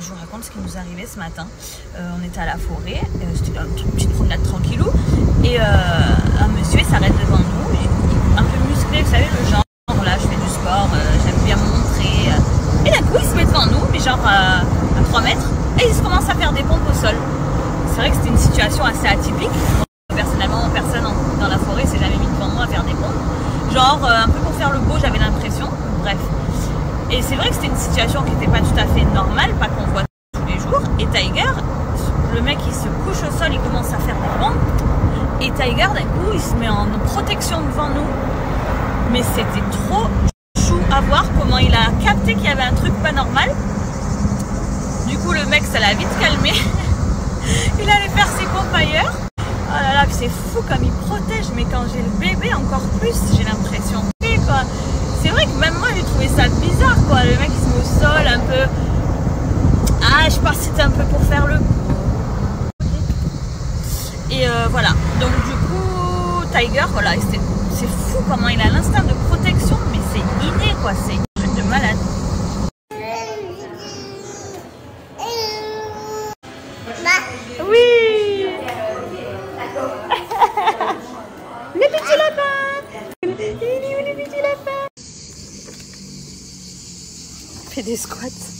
je vous raconte ce qui nous arrivé ce matin. Euh, on était à la forêt, euh, c'était une petite, promenade tranquillou, et euh, un monsieur s'arrête devant nous, un peu musclé, vous savez, le genre, là je fais du sport, j'aime bien me montrer. et d'un coup il se met devant nous, mais genre à 3 mètres, et il se commence à faire des pompes au sol. C'est vrai que c'était une situation assez atypique. Moi, personnellement, personne en- dans la forêt s'est jamais mis devant moi à faire des pompes. Euh, un peu pour faire le beau, j'avais l'impression. Bref. Et c'est vrai que c'était une situation qui n'était pas tout à fait normale, pas qu'on voit tous les jours. Et Tiger, le mec il se couche au sol, il commence à faire des pompes. Et Tiger d'un coup il se met en protection devant nous. Mais c'était trop chou à voir comment il a capté qu'il y avait un truc pas normal. Du coup le mec ça l'a vite calmé. il allait faire ses pompes ailleurs. Oh là là, c'est fou comme il protège, mais quand j'ai le bébé encore plus, j'ai l'impression. Et quoi. C'est vrai que même moi j'ai trouvé ça bizarre quoi. Le mec il se met au sol un peu. Ah, je pense que c'était un peu pour faire le. Et euh, voilà. Donc du coup, Tiger, voilà, c'est fou comment il a l'instinct de protection, mais c'est inné quoi. C'est un truc de malade. Oui Fait des squats.